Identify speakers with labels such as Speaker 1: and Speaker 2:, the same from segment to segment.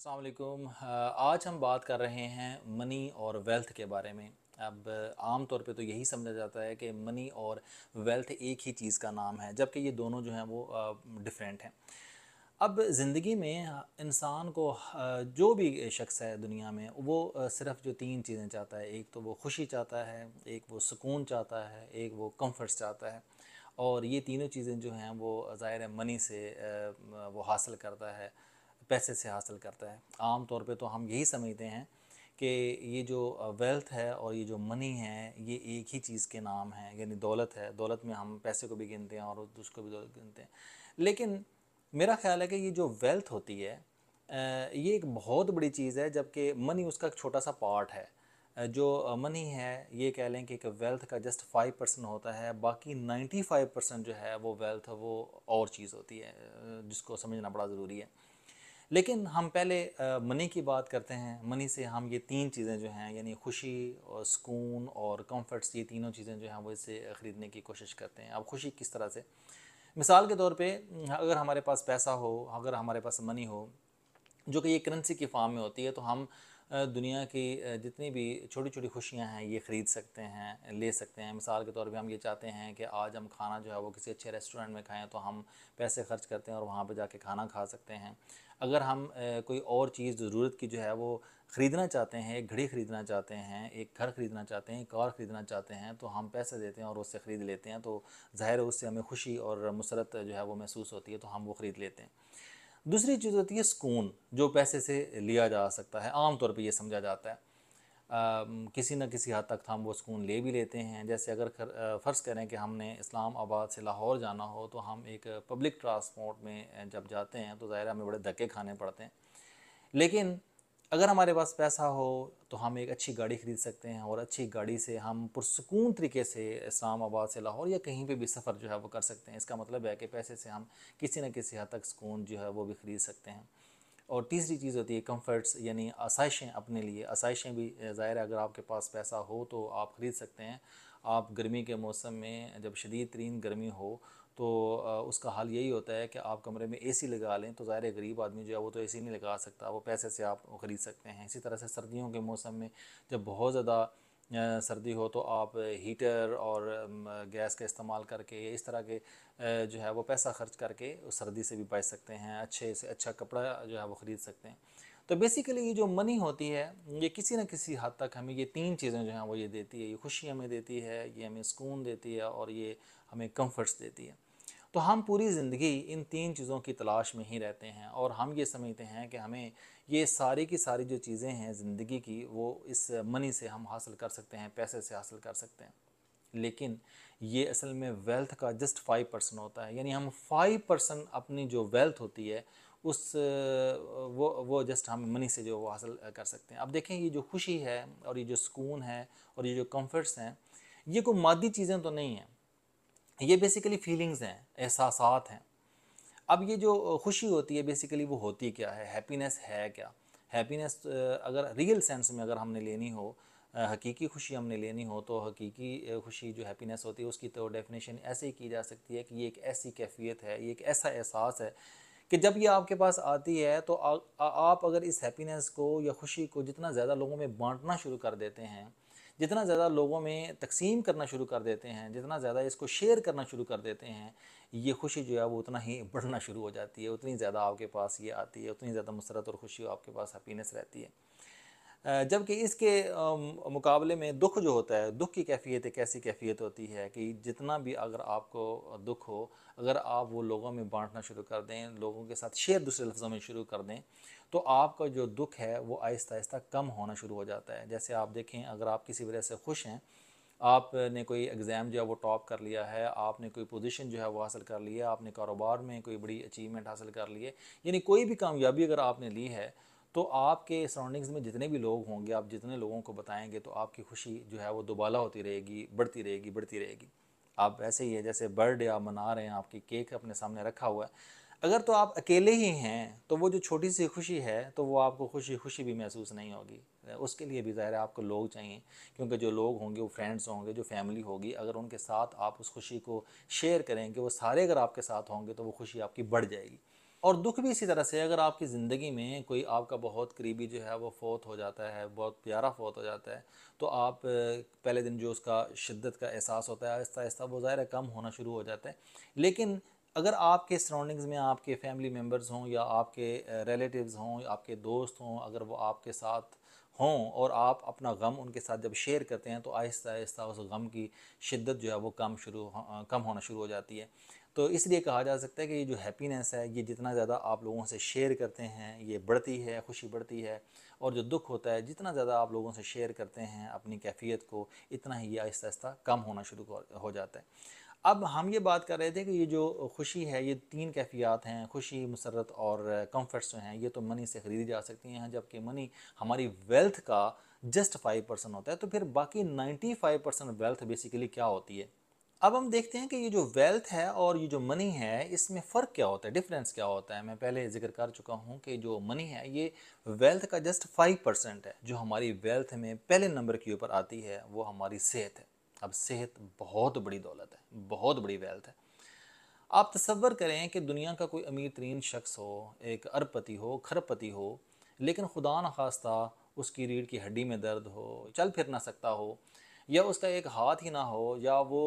Speaker 1: असलकुम आज हम बात कर रहे हैं मनी और वेल्थ के बारे में। अब आम तौर पे तो यही समझा जाता है कि मनी और वेल्थ एक ही चीज़ का नाम है, जबकि ये दोनों जो हैं वो डिफरेंट हैं। अब ज़िंदगी में इंसान को जो भी शख्स है दुनिया में, वो सिर्फ़ जो तीन चीज़ें चाहता है, एक तो वो खुशी चाहता है, एक वो सुकून चाहता है, एक वो कंफर्ट्स चाहता है। और ये तीनों चीज़ें जो हैं वो ज़ाहिर मनी से वो हासिल करता है। पैसे से हासिल करता है। आम तौर पे तो हम यही समझते हैं कि ये जो वेल्थ है और ये जो मनी है, ये एक ही चीज़ के नाम है, यानी दौलत है। दौलत में हम पैसे को भी गिनते हैं और उसको भी दौलत गिनते हैं। लेकिन मेरा ख्याल है कि ये जो वेल्थ होती है ये एक बहुत बड़ी चीज़ है, जबकि मनी उसका एक छोटा सा पार्ट है जो मनी है, ये कह लें कि एक वेल्थ का जस्ट फाइव परसेंट होता है, बाकी नाइन्टी फाइव परसेंट जो है, वो वेल्थ वो और चीज़ होती है जिसको समझना बड़ा ज़रूरी है। लेकिन हम पहले मनी की बात करते हैं। मनी से हम ये तीन चीज़ें जो हैं, यानी खुशी और सुकून और कम्फर्ट्स ये तीनों चीज़ें जो हैं वो इसे ख़रीदने की कोशिश करते हैं। अब खुशी किस तरह से? मिसाल के तौर पे, अगर हमारे पास पैसा हो, अगर हमारे पास मनी हो, जो कि ये करेंसी की फॉर्म में होती है तो हम दुनिया की जितनी भी छोटी छोटी खुशियाँ हैं, ये ख़रीद सकते हैं, ले सकते हैं। मिसाल के तौर पे हम ये चाहते हैं कि आज हम खाना जो है वो किसी अच्छे रेस्टोरेंट में खाएँ तो हम पैसे खर्च करते हैं और वहाँ पे जाके खाना खा सकते हैं। अगर हम कोई और चीज़, ज़रूरत की जो है वो ख़रीदना चाहते हैं, एक घड़ी ख़रीदना चाहते हैं, एक घर ख़रीदना चाहते हैं कार ख़रीदना चाहते हैं तो हम पैसे देते हैं और उससे ख़रीद लेते हैं तो ज़ाहिर है उससे हमें खुशी और मसरत जो है वो महसूस होती है तो हम वो ख़रीद लेते हैं। दूसरी चीज़ होती है सुकून जो पैसे से लिया जा सकता है। आम तौर पे ये समझा जाता है। आ, किसी न किसी हद तक हम वो सुकून ले भी लेते हैं। जैसे अगर फ़र्ज़ करें कि हमने इस्लामाबाद से लाहौर जाना हो तो हम एक पब्लिक ट्रांसपोर्ट में जब जाते हैं तो ज़ाहिर हमें बड़े धक्के खाने पड़ते हैं। लेकिन अगर हमारे पास पैसा हो तो हम एक अच्छी गाड़ी ख़रीद सकते हैं और अच्छी गाड़ी से हम पुरसकून तरीके से इस्लामाबाद से लाहौर या कहीं पे भी सफ़र जो है वो कर सकते हैं। इसका मतलब है कि पैसे से हम किसी न किसी हद तक सुकून जो है वो भी ख़रीद सकते हैं। और तीसरी चीज़ होती है कंफर्ट्स यानी आसाइशें अपने लिए। आसाइशें भी ज़ाहिर है अगर आपके पास पैसा हो तो आप ख़रीद सकते हैं। आप गर्मी के मौसम में जब शदीद तरीन गर्मी हो तो उसका हाल यही होता है कि आप कमरे में एसी लगा लें तो ज़ाहिर गरीब आदमी जो है वो तो एसी नहीं लगा सकता। वो पैसे से आप ख़रीद सकते हैं। इसी तरह से सर्दियों के मौसम में जब बहुत ज़्यादा सर्दी हो तो आप हीटर और गैस का इस्तेमाल करके इस तरह के जो है वो पैसा ख़र्च करके उस सर्दी से भी बच सकते हैं। अच्छे से अच्छा कपड़ा जो है वो ख़रीद सकते हैं। तो बेसिकली ये जो मनी होती है, ये किसी न किसी हद तक हमें ये तीन चीज़ें जो हैं वो ये देती है। ये खुशी हमें देती है, ये हमें सुकून देती है और ये हमें कंफर्ट्स देती है। तो हम पूरी ज़िंदगी इन तीन चीज़ों की तलाश में ही रहते हैं और हम ये समझते हैं कि हमें ये सारी की सारी जो चीज़ें हैं ज़िंदगी की, वो इस मनी से हम हासिल कर सकते हैं, पैसे से हासिल कर सकते हैं। लेकिन ये असल में वेल्थ का जस्ट फाइव परसेंट होता है। यानी हम फाइव परसेंट अपनी जो वेल्थ होती है, उस, वो वो जस्ट हम मनी से जो वो हासिल कर सकते हैं। अब देखें, ये जो खुशी है और ये जो सुकून है और ये जो कंफर्ट्स हैं, ये कोई मादी चीज़ें तो नहीं हैं। ये बेसिकली फीलिंग्स हैं एहसास हैं। अब ये जो खुशी होती है बेसिकली वो होती क्या है? हैप्पीनेस है क्या? हैप्पीनेस अगर रियल सेंस में अगर हमने लेनी हो हकीकी खुशी हमने लेनी हो तो हकीकी खुशी जो हैप्पीनेस होती है उसकी तो डेफिनेशन ऐसे ही की जा सकती है कि ये एक ऐसी कैफियत है ये एक ऐसा एहसास है कि जब ये आपके पास आती है तो आ, आ, आप अगर इस हैप्पीनेस को या खुशी को जितना ज़्यादा लोगों में बांटना शुरू कर देते हैं जितना ज़्यादा लोगों में तकसीम करना शुरू कर देते हैं, जितना ज़्यादा इसको शेयर करना शुरू कर देते हैं, ये खुशी जो है वो उतना ही बढ़ना शुरू हो जाती है, उतनी ज़्यादा आपके पास ये आती है, उतनी ज़्यादा मसरत और खुशी आपके पास हैप्पीनेस रहती है। जबकि इसके मुकाबले में दुख जो होता है, दुख की कैफियत, एक ऐसी कैफियत होती है कि जितना भी अगर आपको दुख हो, अगर आप वो लोगों में बांटना शुरू कर दें, लोगों के साथ शेयर दूसरे लफ्ज़ों में शुरू कर दें तो आपका जो दुख है, वो आहिस्ता आहिस्ता कम होना शुरू हो जाता है। जैसे आप देखें, अगर आप किसी वजह से खुश हैं, आपने कोई एग्ज़ाम जो है वो टॉप कर लिया है, आपने कोई पोजीशन जो है वो हासिल कर लिया आपने कारोबार में कोई बड़ी अचीवमेंट हासिल कर ली है, यानी कोई भी कामयाबी अगर आपने ली है तो आपके सराउंडिंग्स में जितने भी लोग होंगे, आप जितने लोगों को बताएँगे तो आपकी खुशी जो है वो दोबाला होती रहेगी, बढ़ती रहेगी बढ़ती रहेगी। आप ऐसे ही है, जैसे बर्थडे आप मना रहे हैं, आपकी केक अपने सामने रखा हुआ है। अगर तो आप अकेले ही हैं तो वो जो छोटी सी खुशी है तो वो आपको खुशी खुशी भी महसूस नहीं होगी। उसके लिए भी ज़ाहिर है आपको लोग चाहिए, क्योंकि जो लोग होंगे, वो फ्रेंड्स होंगे, जो फैमिली होगी, अगर उनके साथ आप उस खुशी को शेयर करेंगे वो सारे अगर आपके साथ होंगे तो वो खुशी आपकी बढ़ जाएगी। और दुख भी इसी तरह से अगर आपकी ज़िंदगी में कोई आपका बहुत करीबी जो है, वो फ़ौत हो जाता है, बहुत प्यारा फ़ौत हो जाता है तो आप पहले दिन जो उसका शिद्दत का एहसास होता है, आहिस्ता आहिस्ता वो ज़ाहिर कम होना शुरू हो जाता है। लेकिन अगर आपके सराउंडिंग्स में आपके फैमिली मेंबर्स हों या आपके रिलेटिव्स हों, आपके दोस्त हों, अगर वो आपके साथ हों और आप अपना गम उनके साथ जब शेयर करते हैं तो आहिस्ता आहिस्ता उस गम की शिद्दत जो है, वो कम शुरू कम होना शुरू हो जाती है। तो इसलिए कहा जा सकता है कि ये जो हैप्पीनेस है, ये जितना ज़्यादा आप लोगों से शेयर करते हैं, ये बढ़ती है, खुशी बढ़ती है और जो दुख होता है, जितना ज़्यादा आप लोगों से शेयर करते हैं अपनी कैफियत को, इतना ही ये आहिस्ता आहिस्ता कम होना शुरू हो जाता है। अब हम ये बात कर रहे थे कि ये जो खुशी है, ये तीन कैफियत हैं, खुशी मसरत और कंफर्ट्स जो हैं, ये तो मनी से ख़रीदी जा सकती हैं, जबकि मनी हमारी वेल्थ का जस्ट फाइव परसेंट होता है। तो फिर बाकी ninety five percent wealth basically क्या होती है? अब हम देखते हैं कि ये जो वेल्थ है और ये जो मनी है, इसमें फ़र्क क्या होता है? डिफरेंस क्या होता है? मैं पहले ज़िक्र कर चुका हूँ कि जो मनी है, ये वेल्थ का जस्ट फाइव परसेंट है। जो हमारी वेल्थ में पहले नंबर के ऊपर आती है, वो हमारी सेहत है। अब सेहत बहुत बड़ी दौलत है, बहुत बड़ी वेल्थ है। आप तस्वर करें कि दुनिया का कोई अमीर तरीन शख्स हो, एक अरबपति हो, खरबपति हो, लेकिन खुदा न खास्ता उसकी रीढ़ की हड्डी में दर्द हो, चल फिर ना सकता हो या उसका एक हाथ ही ना हो, या वो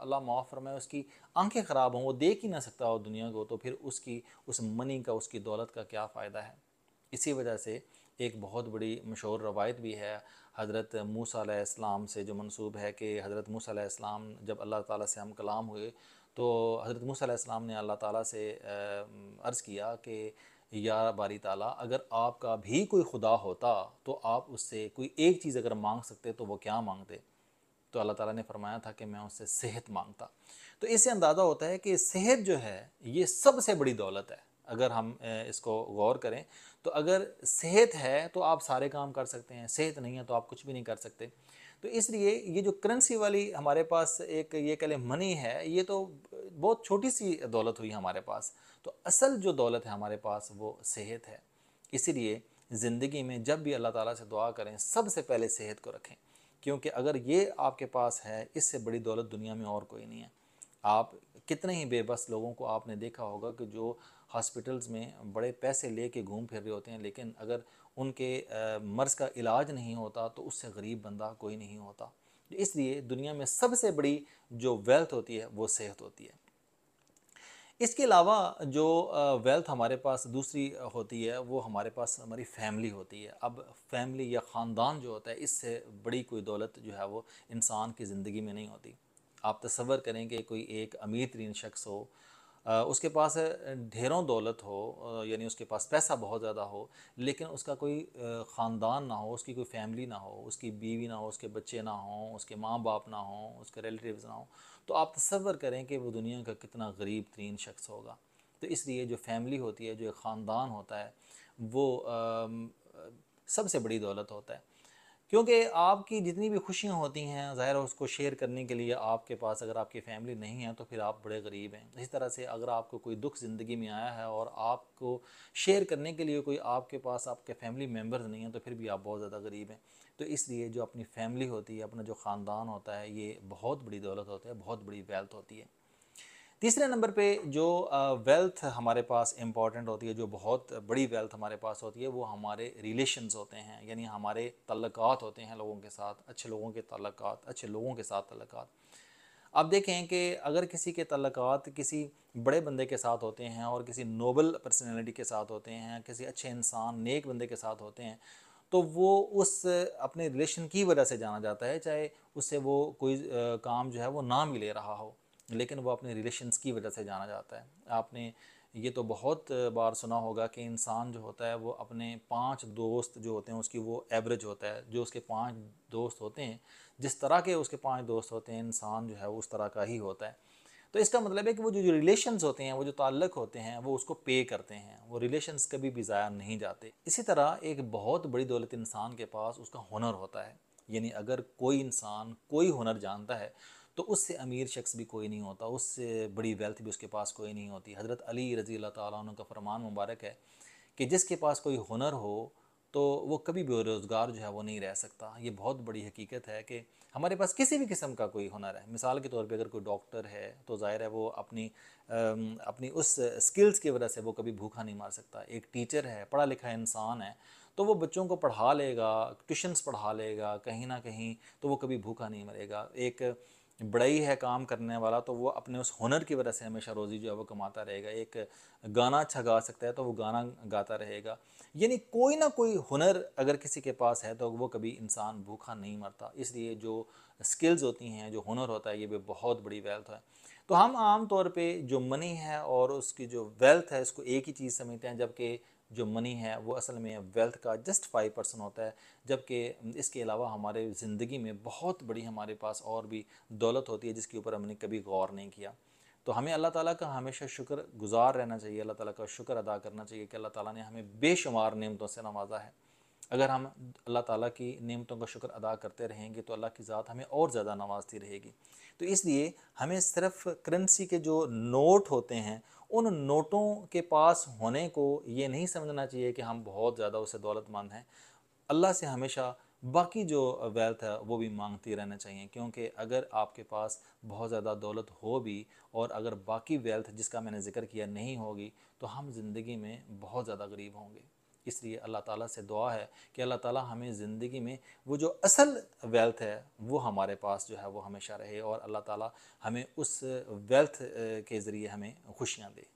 Speaker 1: अल्लाह माफ़ फरमाए, उसकी आँखें ख़राब हों, वो देख ही ना सकता हो दुनिया को तो फिर उसकी, उस मनी का, उसकी दौलत का क्या फ़ायदा है? इसी वजह से एक बहुत बड़ी मशहूर रवायत भी है, हज़रत मूसा इस्लाम से जो मनसूब है कि हज़रत मूसा जब अल्लाह ताला से हम कलाम हुए तो हज़रत मूसा इस्लाम ने अल्लाह ताला से अर्ज़ किया कि या बारी ताला, अगर आपका भी कोई खुदा होता तो आप उससे कोई एक चीज़ अगर मांग सकते तो वो क्या मांगते? तो अल्लाह ताला ने फरमाया था कि मैं उससे सेहत माँगता। तो इससे अंदाज़ा होता है कि सेहत जो है, ये सबसे बड़ी दौलत है। अगर हम इसको गौर करें तो अगर सेहत है तो आप सारे काम कर सकते हैं, सेहत नहीं है तो आप कुछ भी नहीं कर सकते। तो इसलिए ये जो करेंसी वाली हमारे पास एक ये कह लें मनी है, ये तो बहुत छोटी सी दौलत हुई हमारे पास। तो असल जो दौलत है हमारे पास वो सेहत है। इसीलिए ज़िंदगी में जब भी अल्लाह ताला से दुआ करें, सबसे पहले सेहत को रखें। क्योंकि अगर ये आपके पास है, इससे बड़ी दौलत दुनिया में और कोई नहीं है। आप कितने ही बेबस लोगों को आपने देखा होगा कि जो हॉस्पिटल्स में बड़े पैसे ले के घूम फिर रहे होते हैं, लेकिन अगर उनके मर्ज़ का इलाज नहीं होता तो उससे गरीब बंदा कोई नहीं होता। इसलिए दुनिया में सबसे बड़ी जो वेल्थ होती है, वो सेहत होती है। इसके अलावा जो वेल्थ हमारे पास दूसरी होती है, वो हमारे पास हमारी फैमिली होती है। अब फैमिली या ख़ानदान जो होता है, इससे बड़ी कोई दौलत जो है, वो इंसान की ज़िंदगी में नहीं होती। आप तस्वर करें कि कोई एक अमीर तरीन शख्स हो उसके पास ढेरों दौलत हो यानी उसके पास पैसा बहुत ज़्यादा हो, लेकिन उसका कोई ख़ानदान ना हो, उसकी कोई फैमिली ना हो, उसकी बीवी ना हो, उसके बच्चे ना हों, उसके माँ बाप ना हों, उसके रिलेटिव्स ना हों तो आप तस्वर करें कि वो दुनिया का कितना गरीब तरीन शख्स होगा। तो इसलिए जो फैमिली होती है, जो एक ख़ानदान होता है, वो सबसे बड़ी दौलत होता है। क्योंकि आपकी जितनी भी खुशियाँ होती हैं, ज़ाहिर उसको शेयर करने के लिए आपके पास अगर आपकी फ़ैमिली नहीं है तो फिर आप बड़े गरीब हैं। इस तरह से अगर आपको कोई दुख ज़िंदगी में आया है और आपको शेयर करने के लिए कोई आपके पास, आपके फैमिली मेंबर्स नहीं हैं तो फिर भी आप बहुत ज़्यादा गरीब हैं। तो इसलिए जो अपनी फैमिली होती है, अपना जो ख़ानदान होता है, ये बहुत बड़ी दौलत होती है, बहुत बड़ी वेल्थ होती है। तीसरे नंबर पे जो वेल्थ हमारे पास इंपॉर्टेंट होती है, जो बहुत बड़ी वेल्थ हमारे पास होती है, वो हमारे रिलेशंस होते हैं, यानी हमारे तल्लक़ात होते हैं लोगों के साथ, अच्छे लोगों के तल्लक़ात, अच्छे लोगों के साथ तल्लक़ात। अब देखें कि अगर किसी के तल्लक़ात किसी बड़े बंदे के साथ होते हैं और किसी नोबल पर्सनैलिटी के साथ होते हैं, किसी अच्छे इंसान, नेक बंदे के साथ होते हैं तो वो उस, अपने रिलेशन की वजह से जाना जाता है, चाहे उससे वो कोई काम जो है वो ना मिले रहा हो। लेकिन वो अपने रिलेशंस की वजह से जाना जाता है। आपने ये तो बहुत बार सुना होगा कि इंसान जो होता है, वो अपने पाँच दोस्त जो होते हैं, उसकी वो एवरेज होता है। जो उसके पाँच दोस्त होते हैं, जिस तरह के उसके पाँच दोस्त होते हैं, इंसान जो है वो उस तरह का ही होता है। तो इसका मतलब है कि वो जो जो रिलेशंस होते हैं, वो जो ताल्लुक होते हैं, वो उसको पे करते हैं। वो रिलेशंस कभी भी ज़ाया नहीं जाते। इसी तरह एक बहुत बड़ी दौलत इंसान के पास उसका हुनर होता है। यानी अगर कोई इंसान कोई हुनर जानता है तो उससे अमीर शख्स भी कोई नहीं होता, उससे बड़ी वेल्थ भी उसके पास कोई नहीं होती। हज़रत अली रज़ी अल्लाह का फरमान मुबारक है कि जिसके पास कोई हुनर हो तो वो कभी बेरोज़गार जो है वो नहीं रह सकता। ये बहुत बड़ी हकीकत है कि हमारे पास किसी भी किस्म का कोई हुनर है। मिसाल के तौर पे अगर कोई डॉक्टर है तो ज़ाहिर है वो अपनी अपनी उस स्किल्स की वजह से वो कभी भूखा नहीं मार सकता। एक टीचर है पढ़ा लिखा इंसान है तो वो बच्चों को पढ़ा लेगा ट्यूशन्स पढ़ा लेगा, कहीं ना कहीं तो वो कभी भूखा नहीं मरेगा। एक बड़ाई है काम करने वाला तो वो अपने उस हुनर की वजह से हमेशा रोज़ी जो है वो कमाता रहेगा। एक गाना अच्छा गा सकता है तो वो गाना गाता रहेगा। यानी कोई ना कोई हुनर अगर किसी के पास है तो वो कभी इंसान भूखा नहीं मरता। इसलिए जो स्किल्स होती हैं, जो हुनर होता है, ये भी बहुत बड़ी वेल्थ है। तो हम आम तौर पे जो मनी है और उसकी जो वेल्थ है, इसको एक ही चीज़ समझते हैं, जबकि जो मनी है, वो असल में वेल्थ का जस्ट फाइव परसेंट होता है। जबकि इसके अलावा हमारे ज़िंदगी में बहुत बड़ी हमारे पास और भी दौलत होती है, जिसके ऊपर हमने कभी गौर नहीं किया। तो हमें अल्लाह ताला का हमेशा शुक्र गुज़ार रहना चाहिए, अल्लाह ताला का शुक्र अदा करना चाहिए कि अल्लाह ताला ने हमें बेशुमार नेमतों से नवाजा है। अगर हम अल्लाह ताला की नेमतों का शुक्र अदा करते रहेंगे तो अल्लाह की ज़ात हमें और ज़्यादा नवाजती रहेगी। तो इसलिए हमें सिर्फ़ करेंसी के जो नोट होते हैं, उन नोटों के पास होने को ये नहीं समझना चाहिए कि हम बहुत ज़्यादा उसे दौलतमंद हैं। अल्लाह से हमेशा बाकी जो वेल्थ है, वो भी मांगती रहना चाहिए, क्योंकि अगर आपके पास बहुत ज़्यादा दौलत हो भी और अगर बाकी वेल्थ जिसका मैंने ज़िक्र किया नहीं होगी तो हम ज़िंदगी में बहुत ज़्यादा गरीब होंगे। इसलिए अल्लाह ताला से दुआ है कि अल्लाह ताला हमें ज़िंदगी में वो जो असल वेल्थ है, वो हमारे पास जो है, वो हमेशा रहे और अल्लाह ताला हमें उस वेल्थ के ज़रिए हमें खुशियाँ दे।